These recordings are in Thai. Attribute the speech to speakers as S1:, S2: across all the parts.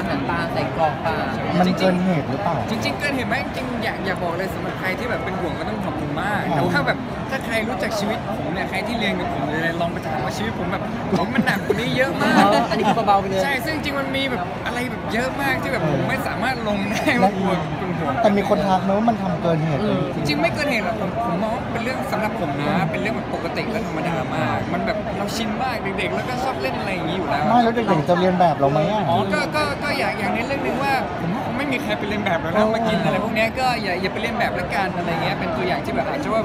S1: อาหารปลาใส่กรอกปลา
S2: มันเกินเหตุหรือเปล่า
S3: จริงๆเกินเห็นไหมจริงๆอยากอยากบอกเลยสำหรับใครที่แบบเป็นห่วงก็ต้องขอบคุณมาก
S2: ครับ
S3: แต่ว่าแบบ ถ้าใครรู้จักชีวิตผมเนี่ยใครที่เรียนกับผมเลยลองไปถามว่าชีวิตผมแบบผมมันหนักกว่านี้เยอะมาก
S1: อ๋ออันนี้คือเบาๆไปเลย
S3: ใช่ซึ่งจริงๆมันมีแบบอะไรแบบเยอะมากที่แบบผมไม่สามารถลงได้ว่าห่วงเป็นห่วง
S2: แต่มีคนทักไหมว่ามันทำเกินเหตุเลย
S3: จริงๆไม่เกินเหตุหรอกผมผมมองว่าเป็นเรื่องสำหรับผมนะเป็นเรื่องแบบปกติและธรรมดามาก มันแบบเราชินมากเด็กๆ แล้วก็ชอบเล่นอะไรอย่างนี้อยู่แล้ว
S2: ไม่แล้วเด็กๆจะเรียนแบบเราไหมอะ
S3: อ๋อก็ก็ก็อยากอย่างในเรื่องหนึงว่าผมว่าคงไม่มีใครไปเรียนแบบแล้วนะมากินอะไรพวกเนี้ยก็อย่าอย่าไปเรียนแบบละกันอะไรเงี้ยเป็นตัวอย่างที่แบบอาจจะว่า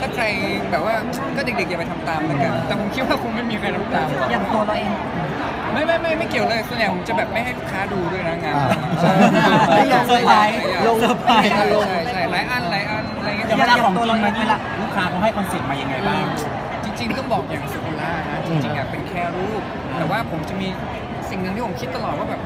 S3: ถ้าใครแบบว่าก็เด็กๆอย่าไปทำตามละกันแต่ผมคิดว่าคงไม่มีใครทำตามหรอก
S4: อย่างตัวเราเอง
S3: ไม่ไม่ไม่ไม่เกี่ยวเลยส่วนใหญ่ผมจะแบบไม่ให้ลูกค้าดูด้วยนะงาน
S2: อ่า
S3: ใช่
S4: ไม่อยากเซอร์ไพรส์
S1: ลงเซอร์ไพรส์
S3: ใช่ใช่ใช่หลายอันหลายอันอะไรเงี้ย
S4: อย่างเวลาของจริงมันเวลาลูกค้าเขาให้คอนเซ็ปต์มายังไงบ้าง
S3: จริงๆต้องบอกอย่างสุกุล่านะจริงๆอะเป็นแค่รูป แต่ว่าผมจะมีสิ่งหนึ่งที่ผมคิดตลอดว่าแบบ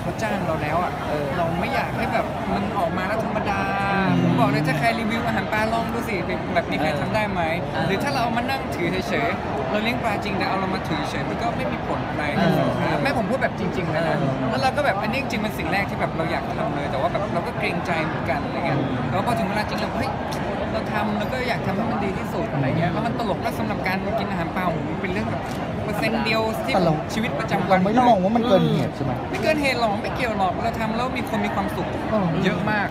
S3: เขาจ้างเราแล้วอะเออเราไม่อยากให้แบบมันออกมาแล้วธรรมดาผม บอกเลยถ้าใครรีวิวอาหารปลาลองดูสิแบบนี้ใครทำได้ไหม หรือถ้าเราเอามานั่งถือเฉยๆเราเลี้ยงปลาจริงแต่เอาเรามาถือเฉยมันก็ไม่มีผลอะไรกับสินค้าแม่ผมพูดแบบจริงๆนะแล้วเราก็แบบอันนี้จริงๆเป็นสิ่งแรกที่แบบเราอยากทำเลย แต่ว่าแบบเราก็เกรงใจเหมือนกันอะไรเงี้ยแล้วพอถึงเวลาจริงเราเฮ้ยเราทำแล้วก็อยากทำให้มันดีที่สุดอะไรเงี้ยแล้วมันตลกแล้วสำหรับการกินอาหารเปล่าผมมันเป็นเรื่องแบบ เปอร์เซ็นต์เดียวที่
S2: แต่เรา
S3: ชีวิตประจำวั
S2: เรา
S3: น
S2: ไม่ได้มองว่ามันเกินเหตุใช่ไหม
S3: ไม่เกินเหตุหรอกไม่เกี่ยวหรอกเราทำแล้วมีคนมีความสุข
S2: อืม
S3: เยอะมาก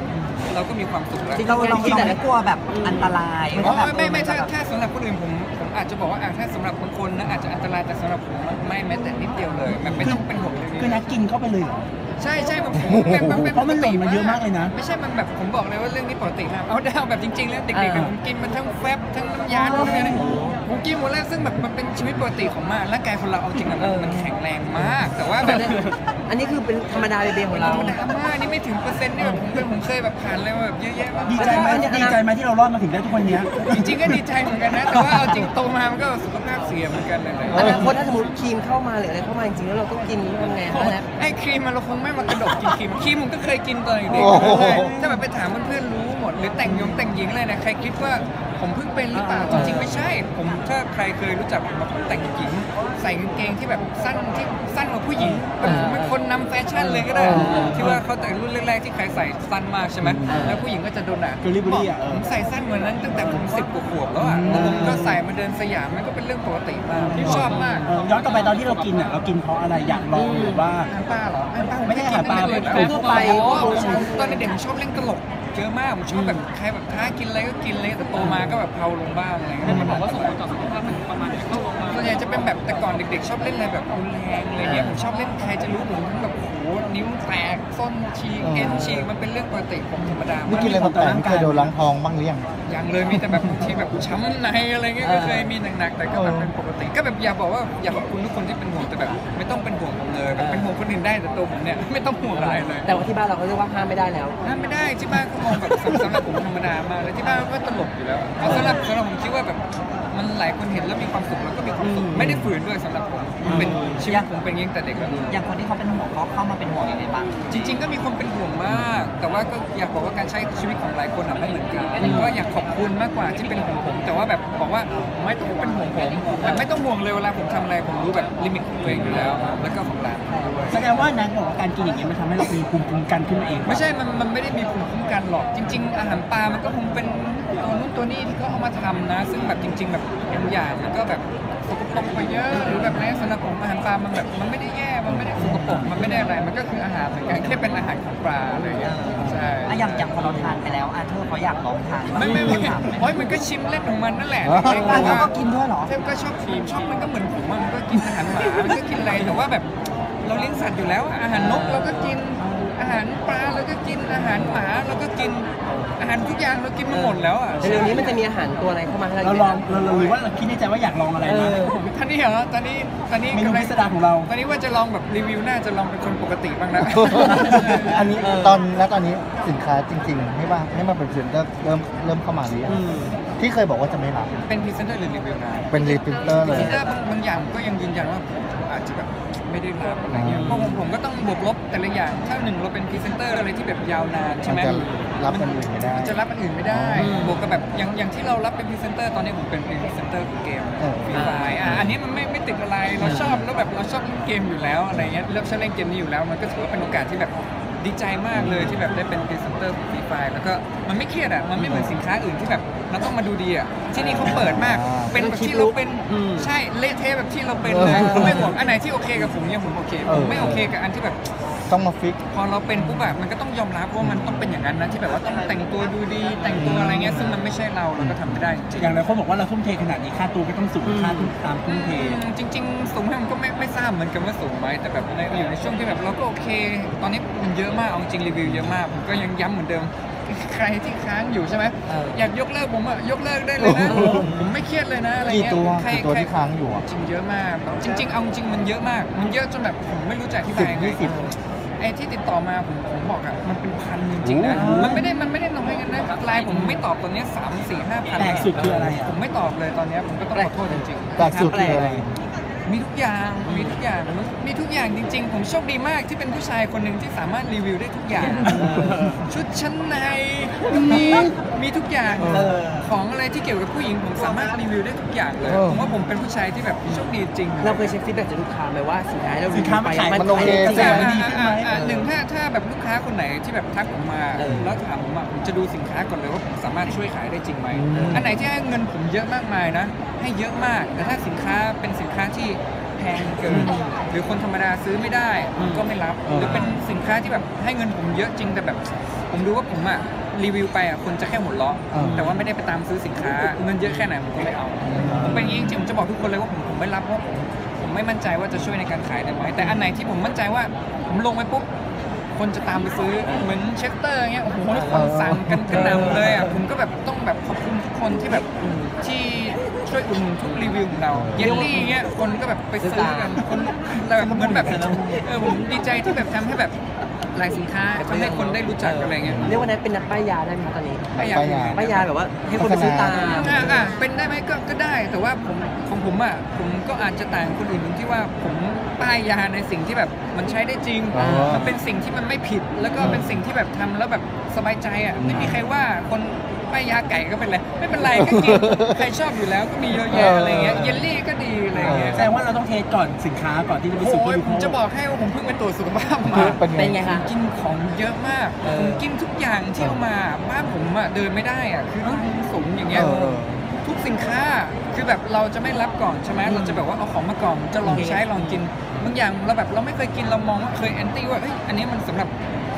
S3: เราก็มีความสุขแล้ว
S1: จริง
S4: เราเราเราไม่กลัวแบบอันตราย
S3: อ๋อ
S4: ว่าแบบ
S3: ไม่ไม่ถ้าถ้าสำหรับคนอื่นผมผมอาจจะบอกว่าอะถ้าสำหรับบางคนนะอาจจะอันตรายแต่สำหรับผมไม่แม้แต่นิดเดียวเลย มันไม่ต้องเป็นห่วงเรื่องนี้
S5: คือนัดกินเข้าไปเลยเหรอ
S3: ใช่ใช่มันผมเป็นมันเป็น
S5: เพราะมันหล่นมาเยอะมากเลยนะ
S3: ไม่ใช่มันแบบผมบอกเลยว่าเรื่องนี้ปกติครับเอาดาวแบบจริงๆแล้วเด็กๆอะผมกินมันทั้งแฟบทั้งน้ำยาทั้งอะไรผมกินหมดแล้วซึ่งแบบมันเป็นชีวิตปกติของมากร่างกายคนเราเอาจริงอะมันมันแข็งแรงมาก แต่ว่าแบบ
S1: อันนี้คือเป็นธรรมดาเบๆของเรา
S3: ธรรมดามากนี่ไม่ถึงเปอร์เซ็นต์เนี่ยผมเคยผมเคยแบบผ่านอะไรมาแบบเยอะแยะมาก
S5: ดีใจไหมดีใจไหมที่เรารอดมาถึงได้ทุกวันเนี้ย
S3: จริงๆก็ดีใจเหมือนกันนะแต่ว่าเอาจริงโตมามันก็สุขภาพเสียเหมือนกันเลย
S1: อนาคตถ้าสมมติครีมเข้ามาหรืออะไรเข้ามาจริงๆแล้วเราต้องกินทำไงฮะนะ
S3: ไอ้ครีมมันเราคงไม่มากระดกกินครีมครีมผมก็เคยกินตอนเด็ก
S2: โอ้โห
S3: ๆใช่ถ้าแบบไปถามเพื่อนๆรู้ห มดหรือแต่งยงแต่งหญิงอะไรนะใครคิดว่าผมเพิ่งเป็นหรือเปล่าจริงๆไม่ใช่ ผมถ้าใครเคยรู้จักผมมาผมแต่งหญิง ใส่กางเกงที่แบบสั้นที่สั้นกว่าผู้หญิงแบบผมเป็นคนนำแฟชั่นเลยก็ได้ ที่ว่าเขาแต่งรุ่นแรกๆที่ใครใส่สั้นมากใช่ไหมแล้วผู้หญิงก็จะโดนด่า
S5: Burberry อะเออ
S3: ผมใส่สั้นเหมือนนั้นตั้งแต่ผมสิบกว่าขวบแล้วอะแล้วผมก็ใส่มาเดินสยามมันก็เป็นเรื่องปกติมากผมชอบมาก
S5: เออย้อนกลับไปตอนที่เรากินอะเรากินเพราะอะไรอยากลองหรือว่า
S3: อาหารปลาเหรออาหารปลาผม
S5: ไม่ใช่อาหารปลา
S3: เลย
S5: เป็นทั่วไป
S3: ตอนเด็กๆผมชอบเล่นตลก เยอะมาก ผมชอบแบบใครแบบท้ากินอะไรก็กินเลยแต่โตมาก็แบบเพาลงบ้างอะไรเงี้ยมันบอกว่าส่งผลต่อสุขภาพมันประมาณไหนเข้าลงมาส่วนใหญ่จะเป็นแบบแต่ก่อนเด็กๆ ชอบเล่นอะไรแบบรุนแรงอะไรเงี้ยผมชอบเล่นใครจะรู้ผมทั้งแบบโอ้โห นิ้วแตกส้นฉีกเอ็นฉีกมันเป็นเรื่องปกติผมธรรมดา
S2: นี่
S3: มาก
S2: กินอะไรต่างๆไม่เคยโดนล้างท้องบ้างหรือยัง
S3: ยังเลยมีแต่แบบที่แบบช้ำในอะไรเงี้ยก็เคยมีหนักๆแต่ก็แบบเป็นปกติ ก็แบบอยากบอกว่าอยากขอบคุณทุกคนที่เป็นห่วงแต่แบบ ไม่ต้องเป็นห่วงผมเลยแบบเป็นห่วงคนอื่นได้แต่ตัวผมเนี่ยไม่ต้องห่วงอะไรเลย
S1: แต่ว่าที่บ้านเราก็เรียกว่าห้ามไม่ได้แล้ว
S3: ห้ามไม่ได้ที่บ้านก็มองแบบสำสำหรับผมธรรมดามากเลยที่บ้านก็ตลกอยู่แล้วเอาสำหรับสำหรับผมคิดว่าแบบ มันหลายคนเห็นแล้วมีความสุขแล้วก็มีความสุขไม่ได้ฝืนด้วยสำหรับผมมันเป็นชีวิตผมเป็นอย่างนี้ตั้งแต่เด็กแล้ว
S4: อย่างคนที่เขาเป็นห่วงเขาเข้ามาเป็นห่วงยังไงบ้าง
S3: จริงๆ ก็มีคนเป็นห่วงมาก แต่ว่าก็อยากบอกว่าการใช้ชีวิตของหลายคนอะไม่เหมือนกันก็อยากขอบคุณมากกว่าที่เป็นห่วงผม แต่ว่าแบบบอกว่าไม่ต้องเป็นห่วงผมแต่ไม่ต้องห่วงเลยเวลาผมทำอะไรผมรู้แบบ limit ของตัวเองอยู่แล้ว แล้วก็ของร้านด้วย
S5: แสดงว่าแน็กบอกว่าการกินอย่างเงี้ยมันทำให้เรามีภูมิคุ้มกันขึ้นมาเอง
S3: ไม่ใช่ มันมันไม่ได้มีภูมิคุ้มกันหรอก จริง ๆ อาหารปลามันก็คงเป็นตัวนู้นตัวนี้ที่เขาเอามาทำนะ ซึ่งแบบจริง ๆ แบบ บางอย่างมันก็แบบสกปรกไปเยอะหรือแบบในสำหรับผมอาหารปลามันแบบมันไม่ได้แย่มันไม่ได้สกปรกมันไม่ได้อะไรมันก็คืออาหารเหมือนกันแค่เป็นอาหารของปลาอะไรอย่างเงี้ยใช่
S4: อะอย่างอย่างพอเราทานไปแล้วอาเธอร์เขาอยากลองทาน
S3: ไม่ไม่ไม่
S4: ถามไหม
S3: โอ้ยมันก็ชิมเล่นของมันนั่นแหละ
S2: อ๋อ
S4: อะเขาก็กินด้วยเหรอ
S3: เธอร์ก็ชอบชิมชอบมันก็เหมือนผมอะมันก็กินอาหารหมามันก็กินอะไรแต่ว่าแบบเราเลี้ยงสัตว์อยู่แล้วอาหารนกเราก็กินอาหารปลา ก็กินอาหารหมาเราก็กินอาหารทุกอย่างเรากินมาหมดแล้วอะ
S1: เร็วๆนี้มันจะมีอาหารตัวอะไรเข้ามาให้เรา
S5: เรา
S1: กิน
S5: ลองเราเราหรือว่าเราคิดในใจว่าอยากลองอะไร
S1: เอ
S5: นะ
S1: อ
S3: ท่านนี้เหรอตอนนี้ตอนนี้
S5: เมนู
S3: กำลั
S5: พิสดารของเรา
S3: ตอนนี้ว่าจะลองแบบรีวิวน่าจะลองเป็นคนปกติบ้างนะ
S2: อันนี้ตอนแล้วตอนนี้สินค้าจริงๆให้ว่าให้มาเป็นพรีเซนเตอร์เริ่มเริ่มเข้ามาหรือยัง
S1: อืม
S2: ที่เคยบอกว่าจะไม่รับ
S3: เป็นพรีเซนเตอร์หรือรีวิวงาน
S2: เป็นรีพิเตอร์
S3: พ
S2: เล
S3: รี
S2: ย
S3: เซนเตอร์บางบางอย่างก็ยังยืนยันว่าผมอาจจะแบบ ไม่ได้รับอะไรเงี้ย
S2: อืม
S3: เพราะผมผมก็ต้องบวกลบแต่ละอย่าง ถ้าหนึ่งเราเป็นพรีเซนเตอร์อะไรที่แบบยาวนานใช่
S2: มัน
S3: ไหม
S2: จะรับอันอื่นไม่ได้
S3: มันจะรับอันอื่นไม่ได้
S2: อืม
S3: บวกกับแบบอย่างอย่างที่เรารับเป็นพรีเซนเตอร์ตอนนี้ผมเป็นพรีเซนเตอร์ของเกม
S2: เออ
S3: Free Fire อะอันนี้มันไม่ไม่ติดอะไรเราชอบแล้วแบบเราชอบเล่นเกมอยู่แล้วอะไรเงี้ยเลือกชอบเล่นเกมนี้อยู่แล้ว มันก็ถือว่าเป็นโอกาสที่แบบดีใจมากเลยที่แบบได้เป็นพรีเซนเตอร์ของ Free Fire แล้วก็มันไม่เครียดอะมันไม่เหมือนสินค้าอื่นที่แบบ เราต้องมาดูดีอะที่นี่เขาเปิดมาก
S2: อ่า
S3: เป็นแบบที่เราเป็น
S1: อืม
S3: ใช่เละเทะแบบที่เราเป็นเลย
S2: เออ
S3: ไม่ห่วงอันไหนที่โอเคกับผมเนี่ยผมโอเค
S2: เออผ
S3: มไม่โอเคกับอันที่แบบ
S2: ต้องมา fix
S3: พอเราเป็นปุ๊บแบบมันก็ต้องยอมรับว่ามันต้องเป็นอย่างนั้นนะที่แบบว่าต้องแต่งตัวดูดี แต่งตัวอะไรเงี้ยซึ่งมันไม่ใช่เราเราก็ทำไม่ได้จริง
S5: อย่างไรคนบอกว่าเราทุ่มเทขนาดนี้ค่าตัวก็ต้องสูงค่าทุ่มตามทุ่มเท
S3: จริง ๆ สูงไหมมันก็ไม่ไม่ทราบเหมือนกันว่าสูงไหมแต่แบบในอยู่ในช่วงที่แบบเราก็โอเค ตอนนี้มันเยอะมากเอาจริงรีวิวเยอะมากผมก็ยังย้ำเหมือนเดิม ใครที่ค้างอยู่ใช่ไหม
S1: เออ
S3: อยากยกเลิกผมอะยกเลิกได้เลยนะ
S2: เออ
S3: ผมไม่เครียดเลยนะอะไร
S2: กี่
S3: เงี้ย
S2: ตัว
S3: ใคร
S2: กี่ตัว
S3: ใคร
S2: ที่ค้างอยู่อะ
S3: จริงเยอะมาก จริง ๆ เอาจริงมันเยอะมาก มันเยอะจนแบบผมไม่รู้จะอธิบายยังไง
S2: สิบยี่สิบ
S3: ไอ้ที่ติดต่อมาผมผมบอกอะมันเป็นพันจริงๆนะ
S2: โอ้
S3: มันไม่ได้มันไม่ได้น้อยกันนะไลน์ผมไม่ตอบตอนเนี้สามสี่ห้าพัน
S5: แปลกสุดคืออะไรอะ
S3: ผมไม่ตอบเลยตอนเนี้ยผมก็ต้องขอโทษจริง
S2: แปลกสุดคืออะไร
S3: ๆ มีทุกอย่างมีทุกอย่างมีทุกอย่างจริง ๆ ผมโชคดีมากที่เป็นผู้ชายคนหนึ่งที่สามารถรีวิวได้ทุกอย่าง ชุดชั้นในมีมีทุกอย่าง
S2: เออ
S3: ของอะไรที่เกี่ยวกับผู้หญิงผมสามารถรีวิวได้ทุกอย่างเลย
S2: เออ
S3: ผมว่าผมเป็นผู้ชายที่แบบโชคดีจริง
S1: เราเคยเช็คฟีดแบ็กจากลูกค้าไหมว่าสินค้าที่เรา
S5: สินค้ามันขาย
S2: มันโอเค
S1: จริง
S2: ใช่
S1: ๆ
S2: ไหม
S1: อะ
S5: ดีขึ้นไหม
S3: อ่าอ่าหนึ่งถ้าถ้าแบบลูกค้าคนไหนที่แบบทักผมมา
S1: เออ
S3: แล้วถามผมอะผมจะดูสินค้าก่อนเลยว่าผมสามารถช่วยขายได้จริงไหม
S2: อืม
S3: อันไหนที่ให้เงินผมเยอะมากมายนะให้เยอะมาก แต่ถ้าสินค้าเป็นสินค้าที่แพงเกิน หรือคนธรรมดาซื้อไม่ได้ผมก็ไม่รับ
S2: เออ
S3: หรือเป็นสินค้าที่แบบให้เงินผมเยอะจริงแต่แบบ ผมดูว่าผมอะรีวิวไปอะคนจะแค่หัวเราะ
S2: เออ
S3: แต่ว่าไม่ได้ไปตามซื้อสินค้า เงินเยอะแค่ไหนผมก็ไม่เอาผมเป็นอย่างนี้จริงๆผมจะบอกทุกคนเลยว่าผมผมไม่รับเพราะผมผมไม่มั่นใจว่าจะช่วยในการขายได้ไหมแต่อันไหนที่ผมมั่นใจว่าผมลงไปปุ๊บ คนจะตามไปซื้อเหมือนเชสเตอร์เงี้ยโอ้โหคนสั่งกันกระหน่ำเลยอะผมก็แบบต้องแบบขอบคุณทุกคนที่แบบที่ช่วยอุดหนุนทุกรีวิวของเราเยลลี่เงี้ยคนก็แบบไปซื้อกันคนแบบเหมือนแบบเออผมดีใจที่แบบทำให้แบบ หลายสินค้าทำให้คนได้รู้จักอะไรเงี้ย
S1: เรียกว่านั้นเป็นนักป้ายยาได้ไหมคะตอนนี้
S3: ไม่อยาก
S2: ป้ายยา
S1: ป้ายยาแบบว่าให้คนไปซื้อตาม
S3: อะอะเป็นได้ไหมก็ก็ได้ แต่ว่าผมของผมอะผมก็อาจจะต่างคนอื่นตรงที่ว่าผมป้ายยาในสิ่งที่แบบมันใช้ได้จริง
S2: อ๋อ
S3: มันเป็นสิ่งที่มันไม่ผิด แล้วก็เป็นสิ่งที่แบบทำแล้วแบบสบายใจอะไม่มีใครว่าคน ป้ายยาไก่ก็เป็นไรไม่เป็นไรก็กินใครชอบอยู่แล้วก็มีเยอะแยะอะไรเงี้ยเยลลี่ก็ดีอะไรเงี้ย
S5: แสดงว่าเราต้องเทสก่อนสินค้าก่อนที่จะไป
S3: โอ้
S5: สู่
S3: โห
S5: ผู้บริ
S3: ผ
S5: โภ
S3: ม
S5: ค
S3: จะบอกให้ว่าผมเพิ่งไปตรวจสุขภาพมา
S2: เป็น
S1: เป็น
S2: ไง
S1: ไงคะ
S3: กินของเยอะมาก
S1: เออ
S3: ผมกินทุกอย่างที่เอามาบ้านผมอะเดินไม่ได้อะคือต้องสูงอย่างเงี้ย
S2: เออเออ
S3: ทุกสินค้าคือแบบเราจะไม่รับก่อนใช่ไหมเราจะแบบว่าเอาของมาก่อนจะลองใช้ลองกินบางอย่างเราแบบเราไม่เคยกินเรามองว่าเคยแอนตี้ว่าเฮ้ยอันนี้มันสำหรับ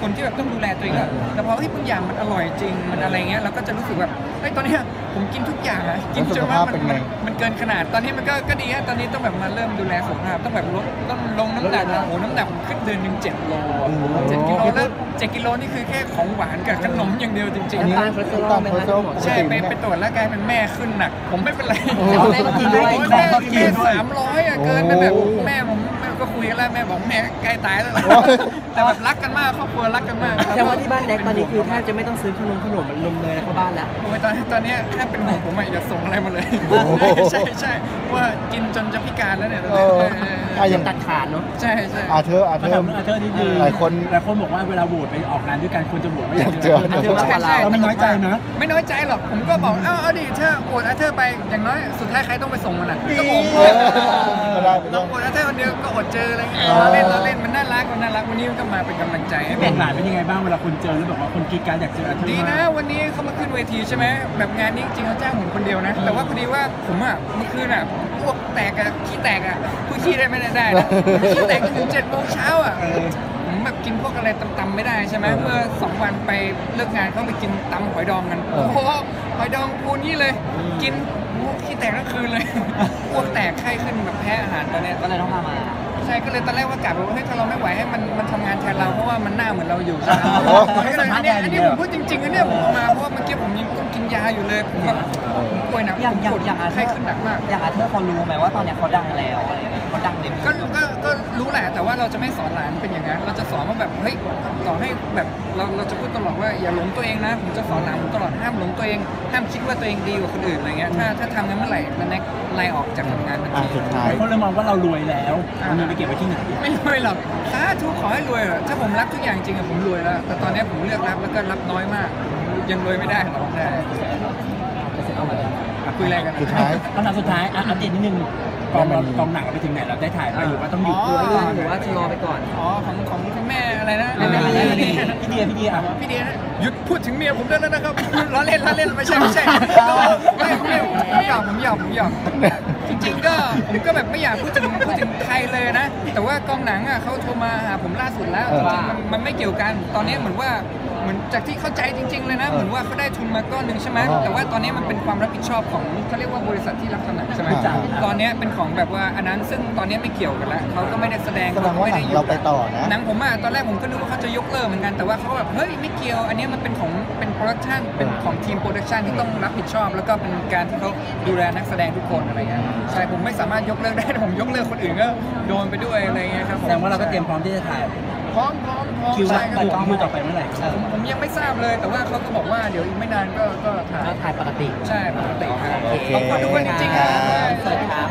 S3: คนที่แบบต้องดูแลตัวเองอะแต่พอเฮ้ยบางอย่างมันอร่อยจริงมันอะไรเงี้ยเราก็จะรู้สึกแบบเฮ้ยตอนเนี้ยผมกินทุกอย่างอะกินจนว่ามันมันมันเกินขนาดตอนนี้มันก็ก็ดีฮะตอนนี้ต้องแบบมาเริ่มดูแลสุขภาพต้องแบบลดต้องลงน้ำหนักนะโอ้โหน้ำหนักผมขึ้นเดือนหนึ่งเจ็ดโลอะ
S2: โอ้โห
S3: เจ็ดกิโลแล้วเจ็ดกิโลนี่คือแค่ของหวานกับขนมอย่างเดียวจริง
S2: อันนี้
S1: น้ำตาลคอเลสเตอรอลไหมคะ
S2: น้ำตาลคอเลสเตอรอล
S3: ๆใช่ไปไปตรวจแล้วกลายเป็นแม่ขึ้นหนัก ผมไม่เป็นไร
S2: โอ้
S1: แต่ว่าแม่ก็กินด้วย
S3: โอ้
S1: กิน
S3: แม่
S1: ของ
S3: แม่สามร้อยอะเกินไปแบบ
S2: โอ้
S3: แม่ผมแม่ก็คุยกันแล้วแม่บอกแม่ใกล้ตายแล้วล่ะ
S2: โอ้ย
S3: แต่แบบรักกันมากครอบครัวรักกันมาก
S1: แต่ว่าที่บ้านแน็กตอนนี้คือแทบจะไม่ต้องซื้อขนมขนมมันนมเลยนะเข้าบ้านแล้ว
S3: โอ้ยตอนตอนเนี้ยแค่เป็นห่วงผมอะอย่าส่งอะไรมาเลย
S2: โอ้โห
S3: ใช่ใช่ว่ากินจนจะพิการแล้วเนี่ยตอน
S2: เอ
S3: นี้
S2: อ
S3: เออ
S2: อะอย่าง
S1: ตัดขาดเนาะ
S3: ใช่ใช่
S2: อาเธอร์อาเธ
S5: มา
S2: อร์
S5: ทำอาเธอร์นิดนึง
S2: หลายคน
S5: หลายคนบอกว่าเวลาโหวตไปออกงานด้วยกันควรจะโหวตว่าอยากเจ
S2: อยา
S5: อก
S2: เจอ
S5: อาเธอร์
S1: ใช่ใช่
S5: เราไม่น้อยใจนะ
S3: ไม่น้อยใจหรอก ผมก็บอก เอ้าเอาดิเธอโอวดอาเธอร์ไป อย่างน้อยสุดท้ายใครต้องไปส่งมันอะก็ผม
S2: เออก็ได้ไป
S3: เรา
S2: ได้
S3: โอวดอาเธอร์คนเดียวก็อดเจออะไรเงี้ย
S2: อ๋อ
S3: เราเล่นเราเล่นมันน่ารักมันน่ารักวันนี้มันก็มาเป็นกำลังใจให้ผ
S5: แบ่
S3: ม
S5: งหลานเป็นยังไงบ้างเวลาคนเจอแล้วแบบว่าคนกรีดกรารอยากเจออาเธอร์
S3: ดีนะ
S5: มาก
S3: วันนี้เขามาขึ้นเวทีใช่ไหมแบบงานนี้จริงๆเขาจ้างผมคนเดียวนะ แต่ว่าพอดีว่าผมอะเมื่อคืนอะพวกแตกอะขี้แตกอะพูดขี้ได้ไม่ได้ได้นะขี้แตกจนถึงเจ็ดโมงเช้าอะผมแบบกินพวกอะไรตำๆไม่ได้ใช่ไหม
S2: เออ
S3: เมื่อสองวันไปเลิกงานเขาไปกินตำหอยดองกัน
S2: เออ
S3: โอ้โหหอยดองพูนี่เลย กินโอ้โหขี้แตกทั้งคืนเลยอ้วกแตกไข้ขึ้นแบบแพ้อาหารตอนเนี้ย
S4: ก็เลยต้องพามา
S3: ใช่ก็เลยตอนแรกว่ากะว่าเฮ้ยถ้าเราไม่ไหวให้มันมันทำงานแทนเราเพราะว่ามันหน้าเหมือนเราอยู่ใช่ไหม
S2: โอ้
S3: ก็เลยอันนี้อันนี้ผมพูดจริงๆอันเนี้ยผมเอามาเพราะว่าเมื่อกี้ผมยังต้องกินยาอยู่เลยผมแบบผมป่วยหนัก
S4: อย่างอย่าง
S3: ปวด
S4: อย่างอาเธ
S3: ไข้
S4: อร์
S3: ขึ้นหนักมาก
S4: อย่างอาเธอร์เขารู้ไหมว่าตอนเนี้ยเขาดังแล้วอะไร เงี้ยเขาดังเลย
S3: ก็ก็ก็รู้แหละแต่ว่าเราจะไม่สอนหลานเป็นอย่างนั้นเราจะสอนว่าแบบเฮ้ยต่อให้แบบเราเราจะพูดตลอดว่าอย่าหลงตัวเองนะผมจะสอนหลานผมตลอดห้ามหลงตัวเอง ห้ามคิดว่าตัวเองดีกว่าคนอื่นอะไรเงี้ยถ้าถ้าทำงั้นเมื่อไหร่นันแน็กไล่ออกจากทำงานทัน
S2: อะ
S3: ที
S2: สุดท้าย
S5: เขาเลยมองว่าเรารวยแล้วเอาเงินไปเก็บไว้ที่ไหน
S3: ไม่รวยหรอกสาธุขอให้รวยเถอะถ้าผมรับทุกอย่างจริงอะผมรวยแล้ว แต่ตอนนี้ผมเลือกรับแล้วก็รับน้อยมากผมยังรวยไม่ได้หรอกได้คุยอะไรกันนะ
S2: สุดท้าย
S5: คำถามสุดท้ายอะอัปเดตนิดนึง กองเรากองหนังไปถึงไหนเราได้ถ่ายไปหรือว่าต้องหยุด
S3: อ๋อ
S5: ด้วย
S1: หรือว่าชะลอไปก่อน
S3: อ๋อของของคุณแม่อะไรนะ
S5: ไม่ไม่ไม่ไม่พี่เดียพี่เดียอะ
S3: พี่เดียนะหยุดพูดถึงเมียผมได้แล้วนะครับล้อเล่นล้อเล่นไม่ใช่ไม่ใช่ไม่ไม่ผมหยอกผมหยอกผมหยอกจริงๆก็ผมก็แบบไม่อยากพูดถึงพูดถึงใครเลยนะ แต่ว่ากองหนังอะเขาโทรมาหาผมล่าสุดแล้ว
S2: เอ
S3: จ
S2: อ
S3: ริงๆมันมันไม่เกี่ยวกันตอนนี้เหมือนว่าเหมือนจากที่เข้าใจจริง ๆ เลยนะ เหมือนว่าเขาได้ทุนมาก้อนหนึ่งใช่ไหม
S2: อ๋อ
S3: แต่ว่าตอนนี้มันเป็นความรับผิดชอบของเขาเรียกว่าบริษัทที่รับทำหนังใช่ไหม
S2: อ่า
S3: ตอนนี้เป็นของแบบว่าอันนั้นซึ่งตอนนี้ไม่เกี่ยวกันแล้วเขาก็ไม่ได้แสดง
S2: แสดงว่า
S3: ไม่
S2: หนั
S3: ได้อยู่
S2: เราไปต่อนะ
S3: หนังผมอะตอนแรกผมก็นึกว่าเขาจะยกเลิกเหมือนกันแต่ว่าเขาแบบเฮ้ยไม่เกี่ยว อันนี้มันเป็นของเป็นโปรดักชันเป็นของทีมโปรดักชันที่ต้องรับผิดชอบ แล้วก็เป็นการที่เขาดูแลนักแสดงทุกคนอะไรเงี้ยใช่ผมไม่สามารถยกเลิกได้ถ้าผมยกเลิกคนอื่นก็โดนไปด้วยอะไรเงี้ยครับผ
S5: แสดงว่าเราก็เตรียมพร้อมที่จะถ่าย
S3: พร้อมพร้อมพร้อม
S5: คิว
S3: ใช่ครับ
S5: คิวคิวต่อไปเมื่อไหร่
S3: ผมผมยังไม่ทราบเลย แต่ว่าเขาก็บอกว่าเดี๋ยวอีกไม่นานก็ก็ถ่าย
S4: ถ่ายปกติ
S3: ใช่ปกติครับ
S2: โอเค
S3: ขอบคุณทุกคนจริงๆ
S2: ครั
S3: นะ
S2: บ
S4: สวัสดีครับ